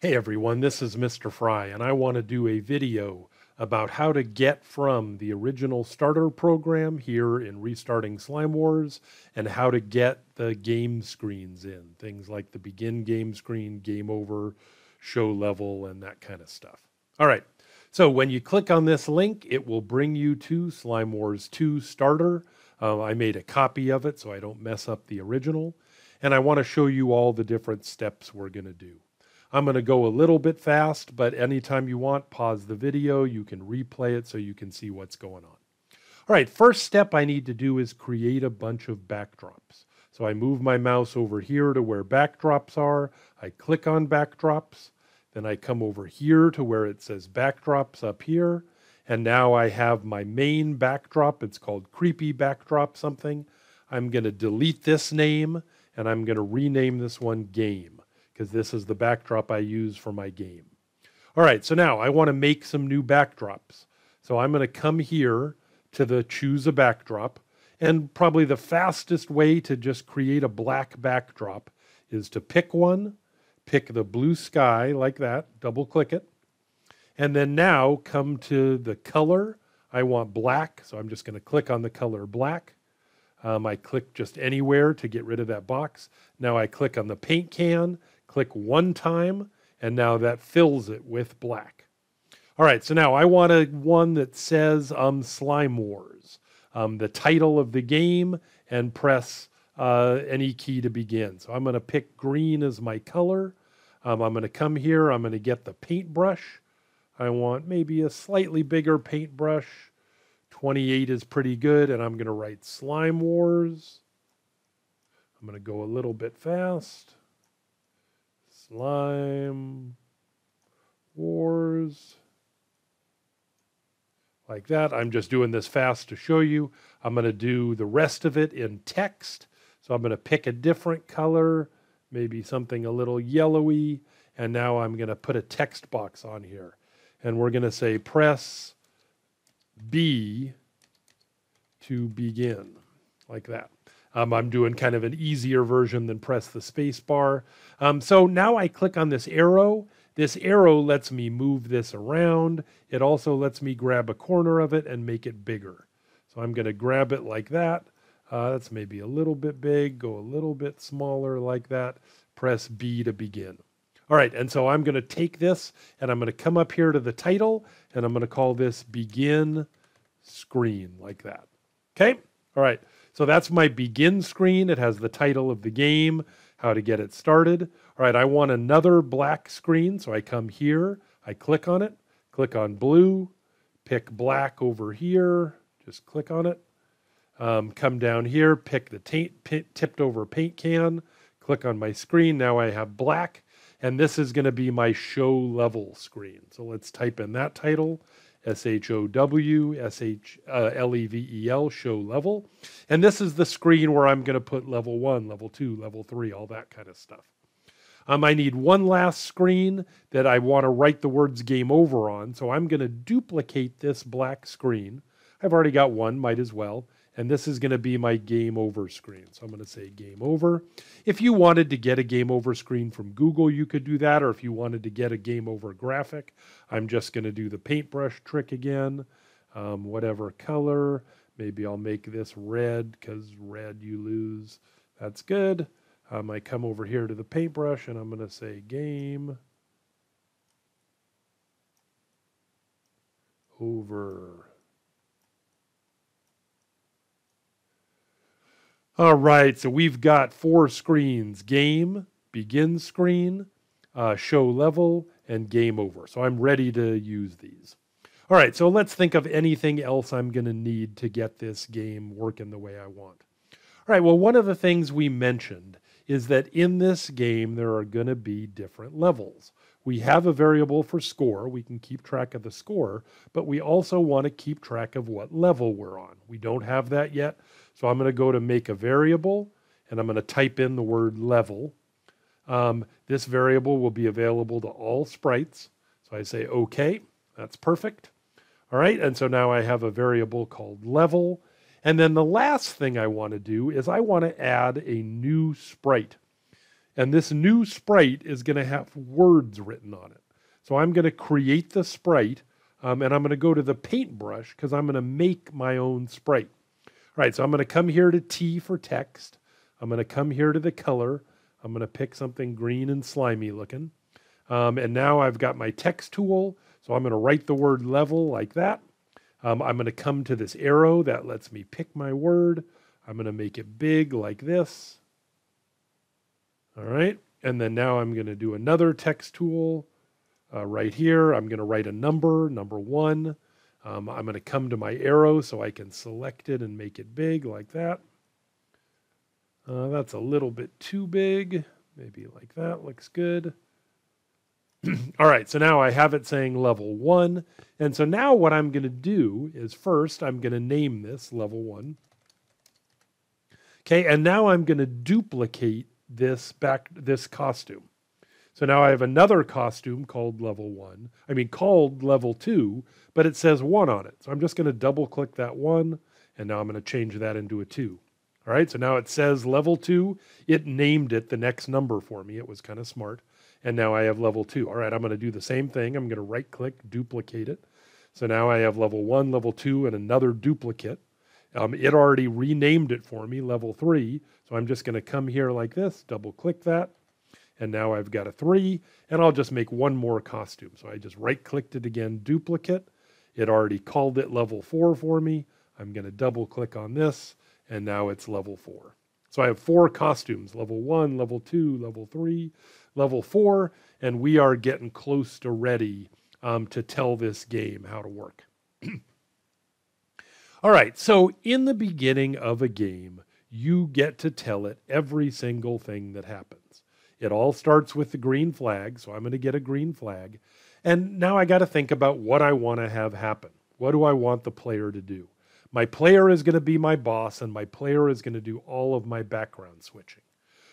Hey everyone, this is Mr. Frey, and I want to do a video about how to get from the original starter program here in Restarting Slime Wars and how to get the game screens in. Things like the begin game screen, game over, show level, and that kind of stuff. All right, so when you click on this link, it will bring you to Slime Wars 2 Starter. Uh, I made a copy of it so I don't mess up the original, and I want to show you all the different steps we're going to do. I'm going to go a little bit fast, but anytime you want, pause the video. You can replay it so you can see what's going on. All right, first step I need to do is create a bunch of backdrops. So I move my mouse over here to where backdrops are. I click on backdrops. Then I come over here to where it says backdrops up here. And now I have my main backdrop. It's called creepy backdrop something. I'm going to delete this name and I'm going to rename this one game because this is the backdrop I use for my game. All right, so now I want to make some new backdrops. So I'm going to come here to the choose a backdrop. And probably the fastest way to just create a black backdrop is to pick one, pick the blue sky like that, double click it. And then now come to the color. I want black, so I'm just going to click on the color black. Um, I click just anywhere to get rid of that box. Now I click on the paint can Click one time, and now that fills it with black. All right, so now I want a one that says um, Slime Wars, um, the title of the game, and press uh, any key to begin. So I'm going to pick green as my color. Um, I'm going to come here. I'm going to get the paintbrush. I want maybe a slightly bigger paintbrush. 28 is pretty good, and I'm going to write Slime Wars. I'm going to go a little bit fast. Slime Wars. Like that. I'm just doing this fast to show you. I'm going to do the rest of it in text. So I'm going to pick a different color, maybe something a little yellowy. And now I'm going to put a text box on here. And we're going to say press B to begin, like that. Um, I'm doing kind of an easier version than press the space bar. Um, so now I click on this arrow. This arrow lets me move this around. It also lets me grab a corner of it and make it bigger. So I'm going to grab it like that. Uh, that's maybe a little bit big, go a little bit smaller like that. Press B to begin. All right, and so I'm going to take this and I'm going to come up here to the title and I'm going to call this begin screen like that. Okay? All right. So that's my begin screen. It has the title of the game, how to get it started. All right, I want another black screen. So I come here, I click on it, click on blue, pick black over here, just click on it. Um, come down here, pick the taint, p- tipped over paint can, click on my screen. Now I have black, and this is going to be my show level screen. So let's type in that title S H O W S H uh, L E V E L, show level. And this is the screen where I'm going to put level one, level two, level three, all that kind of stuff. Um, I need one last screen that I want to write the words game over on. So I'm going to duplicate this black screen. I've already got one, might as well. And this is going to be my game over screen. So I'm going to say game over. If you wanted to get a game over screen from Google, you could do that. Or if you wanted to get a game over graphic, I'm just going to do the paintbrush trick again. Um, whatever color. Maybe I'll make this red because red you lose. That's good. Um, I come over here to the paintbrush and I'm going to say game over All right, so we've got four screens game, begin screen, uh, show level, and game over. So I'm ready to use these. All right, so let's think of anything else I'm going to need to get this game working the way I want. All right, well, one of the things we mentioned is that in this game, there are going to be different levels. We have a variable for score. We can keep track of the score, but we also want to keep track of what level we're on. We don't have that yet, so I'm going to go to make a variable, and I'm going to type in the word level. Um, this variable will be available to all sprites. So I say OK, that's perfect. All right, and so now I have a variable called level. And then the last thing I want to do is I want to add a new sprite. And this new sprite is going to have words written on it. So I'm going to create the sprite um, and I'm going to go to the paintbrush because I'm going to make my own sprite. Right, so I'm going to come here to T for text. I'm going to come here to the color. I'm going to pick something green and slimy looking. Um, and now I've got my text tool. So I'm going to write the word level like that. Um, I'm going to come to this arrow that lets me pick my word. I'm going to make it big like this. All right. And then now I'm going to do another text tool uh, right here. I'm going to write a number, number one. Um, I'm going to come to my arrow so I can select it and make it big like that. Uh, that's a little bit too big. Maybe like that looks good. All right, so now I have it saying level one. And so now what I'm going to do is first I'm going to name this level one. Okay, and now I'm going to duplicate this back this costume. So now I have another costume called level one. I mean called level two, but it says one on it. So I'm just going to double click that one, and now I'm going to change that into a two. All right, so now it says level two. It named it the next number for me. It was kind of smart. And now I have level two. All right, I'm going to do the same thing. I'm going to right click, duplicate it. So now I have level one, level two, and another duplicate. Um, it already renamed it for me, level three. So I'm just going to come here like this, double click that. And now I've got a three, and I'll just make one more costume. So I just right clicked it again, duplicate. It already called it level four for me. I'm going to double click on this, and now it's level four. So I have four costumes level one, level two, level three, level four, and we are getting close to ready um, to tell this game how to work. All right, so in the beginning of a game, you get to tell it every single thing that happens. It all starts with the green flag, so I'm going to get a green flag. And now I got to think about what I want to have happen. What do I want the player to do? My player is going to be my boss, and my player is going to do all of my background switching.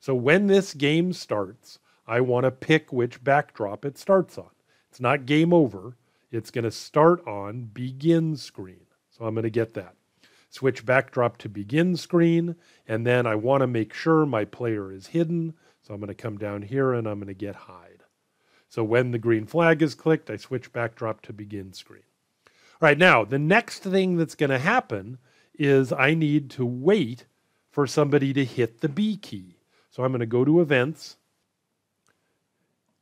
So when this game starts, I want to pick which backdrop it starts on. It's not game over. It's going to start on begin screen. So I'm going to get that. Switch backdrop to begin screen, and then I want to make sure my player is hidden. So I'm going to come down here and I'm going to get hide. So when the green flag is clicked, I switch backdrop to begin screen. All right, now the next thing that's going to happen is I need to wait for somebody to hit the B key. So I'm going to go to events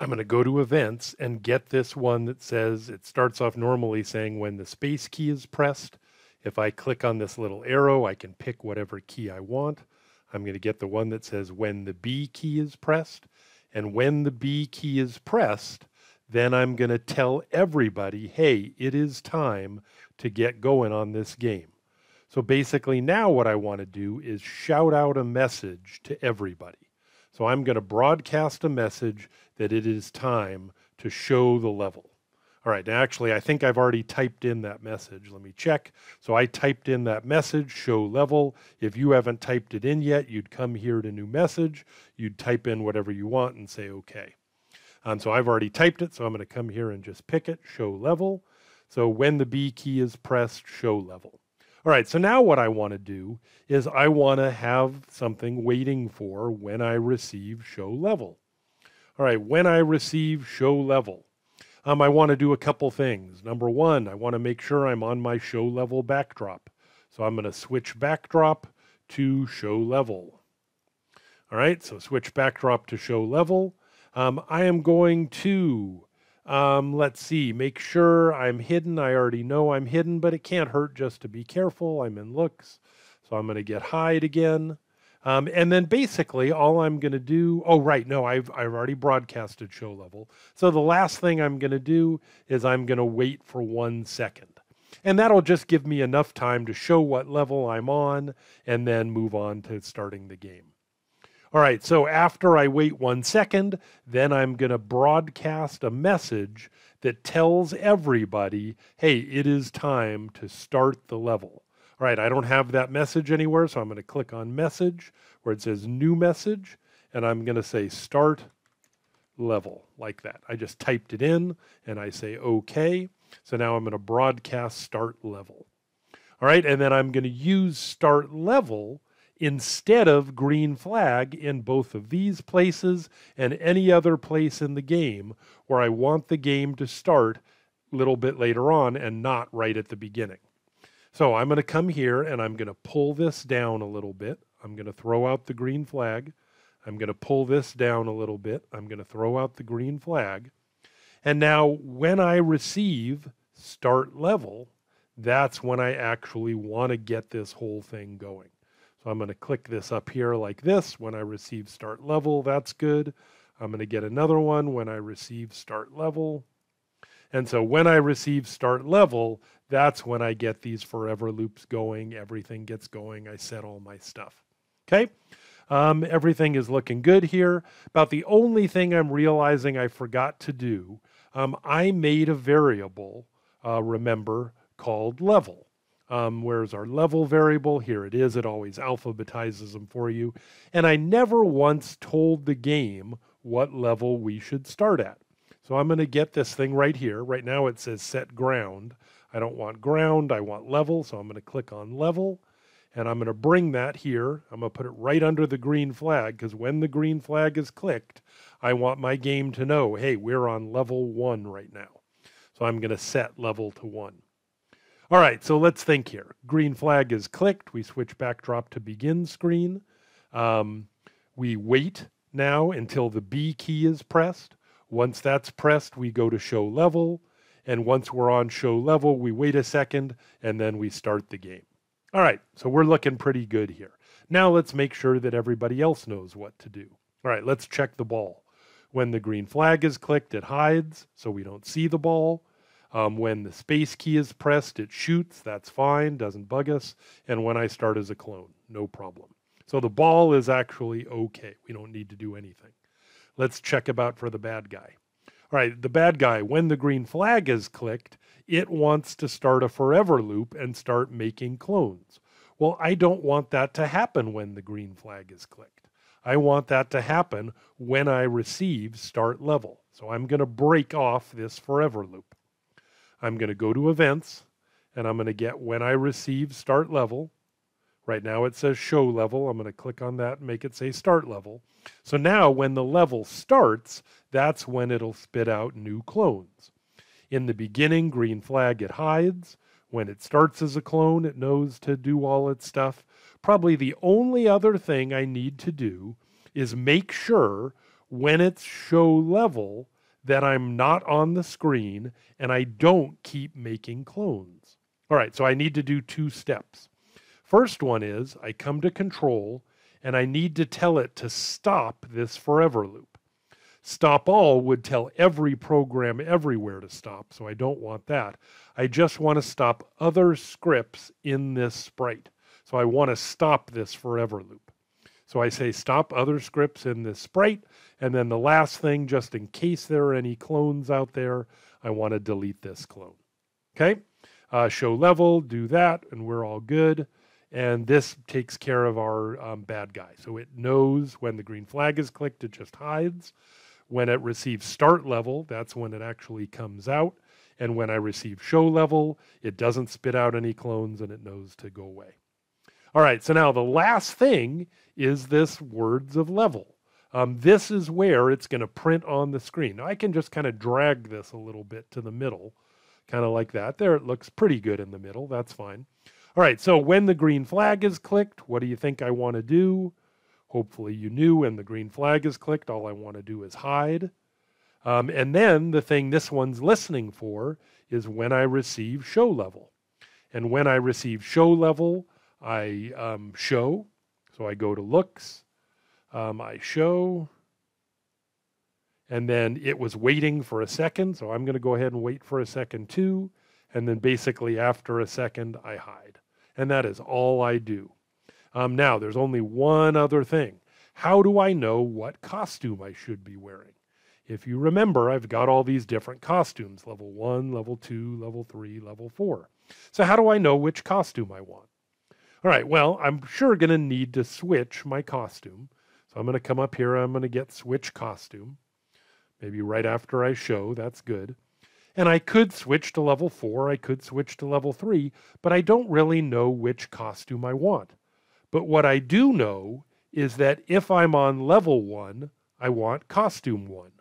I'm going to go to events and get this one that says it starts off normally saying when the space key is pressed. If I click on this little arrow, I can pick whatever key I want. I'm going to get the one that says when the B key is pressed. And when the B key is pressed, then I'm going to tell everybody, hey, it is time to get going on this game. So basically, now what I want to do is shout out a message to everybody. So I'm going to broadcast a message that it is time to show the level. All right, now actually, I think I've already typed in that message. Let me check. So I typed in that message, show level. If you haven't typed it in yet, you'd come here to new message. You'd type in whatever you want and say OK. Um, so I've already typed it, so I'm going to come here and just pick it, show level. So when the B key is pressed, show level. All right, so now what I want to do is I want to have something waiting for when I receive show level. All right, when I receive show level, um, I want to do a couple things. Number one, I want to make sure I'm on my show level backdrop. So I'm going to switch backdrop to show level. All right, so switch backdrop to show level. Um, I am going to um, let's see, make sure I'm hidden. I already know I'm hidden, but it can't hurt just to be careful. I'm in looks. So I'm going to get hide again. Um, and then basically all I'm going to do, oh, right, no, I've, I've already broadcasted show level. So the last thing I'm going to do is I'm going to wait for one second. And that'll just give me enough time to show what level I'm on and then move on to starting the game. All right, so after I wait one second, then I'm going to broadcast a message that tells everybody, hey, it is time to start the level. All right, I don't have that message anywhere, so I'm going to click on message where it says new message, and I'm going to say start level like that. I just typed it in and I say OK. So now I'm going to broadcast start level. All right, and then I'm going to use start level instead of green flag in both of these places and any other place in the game where I want the game to start a little bit later on and not right at the beginning. So I'm going to come here and I'm going to pull this down a little bit. I'm going to throw out the green flag. I'm going to pull this down a little bit. I'm going to throw out the green flag. And now when I receive start level, that's when I actually want to get this whole thing going. So I'm going to click this up here like this. When I receive start level, that's good. I'm going to get another one when I receive start level. And so when I receive start level, that's when I get these forever loops going. Everything gets going. I set all my stuff. Okay. Um, everything is looking good here. About the only thing I'm realizing I forgot to do, um, I made a variable, uh, remember, called level. Um, where's our level variable? Here it is. It always alphabetizes them for you. And I never once told the game what level we should start at. So I'm going to get this thing right here. Right now it says set ground. I don't want ground. I want level. So I'm going to click on level. And I'm going to bring that here. I'm going to put it right under the green flag because when the green flag is clicked, I want my game to know, hey, we're on level one right now. So I'm going to set level to one. All right, so let's think here. Green flag is clicked. We switch backdrop to begin screen. Um, we wait now until the B key is pressed. Once that's pressed, we go to show level. And once we're on show level, we wait a second and then we start the game. All right, so we're looking pretty good here. Now let's make sure that everybody else knows what to do. All right, let's check the ball. When the green flag is clicked, it hides so we don't see the ball. Um, when the space key is pressed, it shoots. That's fine, doesn't bug us. And when I start as a clone, no problem. So the ball is actually okay. We don't need to do anything. Let's check about for the bad guy. All right, the bad guy, when the green flag is clicked, it wants to start a forever loop and start making clones. Well, I don't want that to happen when the green flag is clicked. I want that to happen when I receive start level. So I'm going to break off this forever loop. I'm going to go to events and I'm going to get when I receive start level. Right now it says show level. I'm going to click on that and make it say start level. So now when the level starts, that's when it'll spit out new clones. In the beginning, green flag, it hides. When it starts as a clone, it knows to do all its stuff. Probably the only other thing I need to do is make sure when it's show level that I'm not on the screen and I don't keep making clones. All right, so I need to do two steps. First one is I come to control and I need to tell it to stop this forever loop. Stop all would tell every program everywhere to stop, so I don't want that. I just want to stop other scripts in this sprite. So I want to stop this forever loop. So I say stop other scripts in this sprite, and then the last thing, just in case there are any clones out there, I want to delete this clone. Okay, uh, show level, do that, and we're all good. And this takes care of our um, bad guy. So it knows when the green flag is clicked, it just hides. When it receives start level, that's when it actually comes out. And when I receive show level, it doesn't spit out any clones and it knows to go away. All right, so now the last thing is this words of level. Um, this is where it's going to print on the screen. Now I can just kind of drag this a little bit to the middle, kind of like that. There, it looks pretty good in the middle. That's fine. All right, so when the green flag is clicked, what do you think I want to do? Hopefully you knew when the green flag is clicked, all I want to do is hide. Um, and then the thing this one's listening for is when I receive show level. And when I receive show level, I um, show. So I go to looks, um, I show, and then it was waiting for a second. So I'm going to go ahead and wait for a second too. And then basically after a second, I hide. And that is all I do. Um, now, there's only one other thing. How do I know what costume I should be wearing? If you remember, I've got all these different costumes level one, level two, level three, level four. So, how do I know which costume I want? All right, well, I'm sure going to need to switch my costume. So I'm going to come up here, I'm going to get switch costume. Maybe right after I show, that's good. And I could switch to level 4, I could switch to level 3, but I don't really know which costume I want. But what I do know is that if I'm on level one, I want costume one.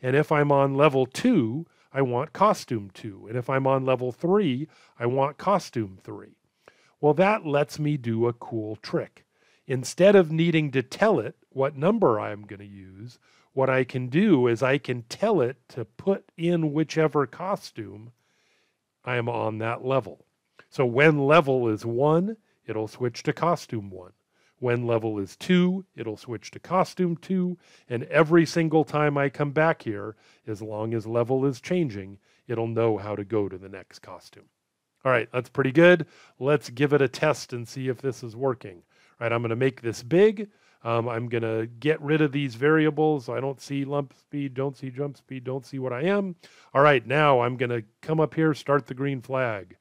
And if I'm on level two, I want costume two. And if I'm on level three, I want costume three. Well, that lets me do a cool trick. Instead of needing to tell it what number I'm going to use, what I can do is I can tell it to put in whichever costume I am on that level. So when level is one, it'll switch to costume one. When level is two, it'll switch to costume two. And every single time I come back here, as long as level is changing, it'll know how to go to the next costume. All right, that's pretty good. Let's give it a test and see if this is working. All right, I'm going to make this big. Um, I'm going to get rid of these variables. I don't see lump speed, don't see jump speed, don't see what I am. All right, now I'm going to come up here, start the green flag.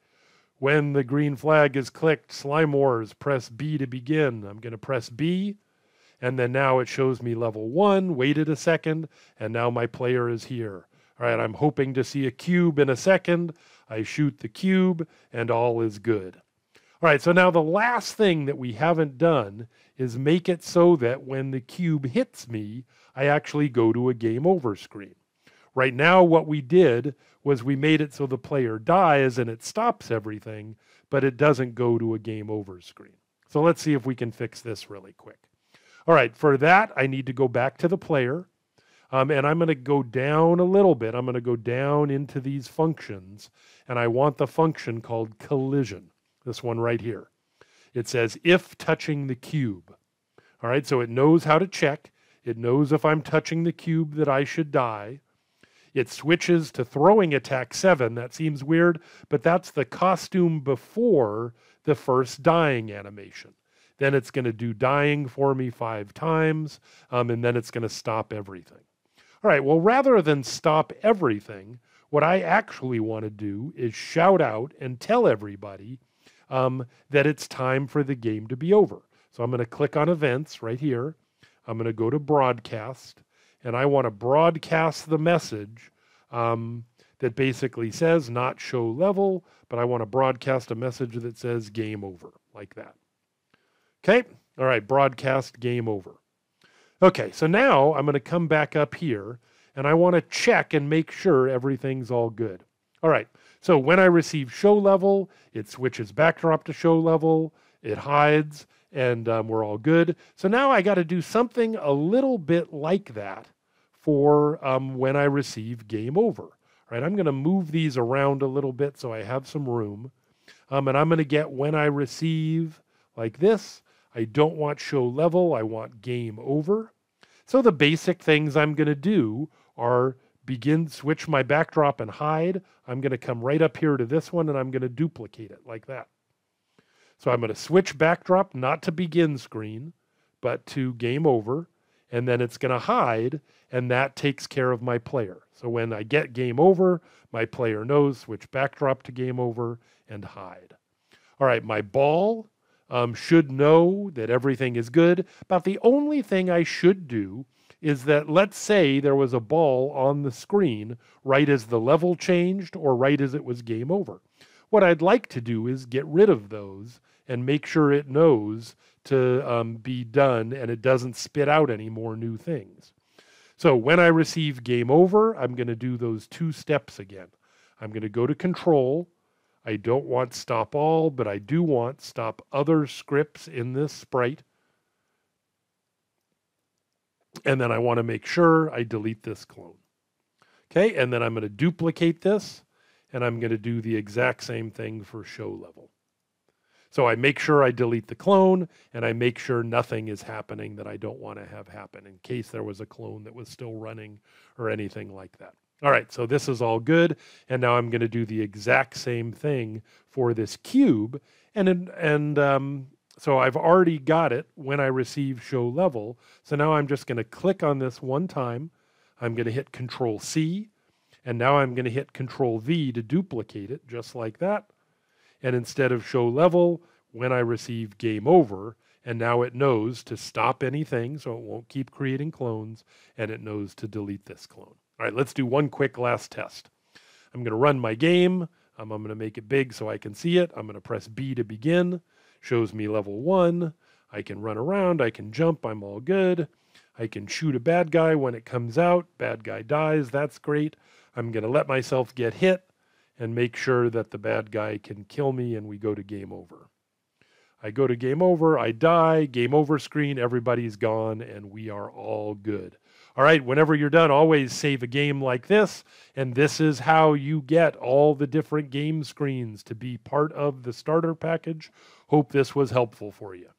When the green flag is clicked, Slime Wars, press B to begin. I'm going to press B, and then now it shows me level one, waited a second, and now my player is here. All right, I'm hoping to see a cube in a second. I shoot the cube, and all is good. All right, so now the last thing that we haven't done is make it so that when the cube hits me, I actually go to a game over screen. Right now, what we did was we made it so the player dies and it stops everything, but it doesn't go to a game over screen. So let's see if we can fix this really quick. All right, for that, I need to go back to the player. Um, and I'm going to go down a little bit. I'm going to go down into these functions, and I want the function called collision, this one right here. It says if touching the cube. All right, so it knows how to check. It knows if I'm touching the cube that I should die. It switches to throwing attack 7. That seems weird, but that's the costume before the first dying animation. Then it's going to do dying for me five times, um, and then it's going to stop everything. All right, well, rather than stop everything, what I actually want to do is shout out and tell everybody um, that it's time for the game to be over. So I'm going to click on events right here. I'm going to go to broadcast and I want to broadcast the message um, that basically says not show level, but I want to broadcast a message that says game over, like that. Okay, all right, broadcast game over. Okay, so now I'm going to come back up here and I want to check and make sure everything's all good. All right, so when I receive show level, it switches backdrop to show level, it hides, and um, we're all good. So now I got to do something a little bit like that for um, when I receive game over. Right, I'm going to move these around a little bit so I have some room. Um, and I'm going to get when I receive like this. I don't want show level, I want game over. So the basic things I'm going to do are begin, switch my backdrop and hide. I'm going to come right up here to this one and I'm going to duplicate it like that. So I'm going to switch backdrop, not to begin screen, but to game over. And then it's going to hide, and that takes care of my player. So when I get game over, my player knows switch backdrop to game over and hide. All right, my ball um, should know that everything is good. About the only thing I should do is that let's say there was a ball on the screen right as the level changed or right as it was game over. What I'd like to do is get rid of those and make sure it knows to um, be done and it doesn't spit out any more new things. So when I receive game over, I'm going to do those two steps again. I'm going to go to control. I don't want stop all, but I do want stop other scripts in this sprite. And then I want to make sure I delete this clone. Okay, and then I'm going to duplicate this and I'm going to do the exact same thing for show level. So I make sure I delete the clone and I make sure nothing is happening that I don't want to have happen in case there was a clone that was still running or anything like that. All right, so this is all good. And now I'm going to do the exact same thing for this cube. And, and um, so I've already got it when I receive show level. So now I'm just going to click on this one time. I'm going to hit Control C. And now I'm going to hit Control V to duplicate it just like that. And instead of show level, when I receive game over, and now it knows to stop anything so it won't keep creating clones, and it knows to delete this clone. All right, let's do one quick last test. I'm going to run my game. I'm going to make it big so I can see it. I'm going to press B to begin. Shows me level one. I can run around, I can jump, I'm all good. I can shoot a bad guy when it comes out. Bad guy dies, that's great. I'm going to let myself get hit and make sure that the bad guy can kill me and we go to game over. I go to game over, I die, game over screen, everybody's gone, and we are all good. All right, whenever you're done, always save a game like this. And this is how you get all the different game screens to be part of the starter package. Hope this was helpful for you.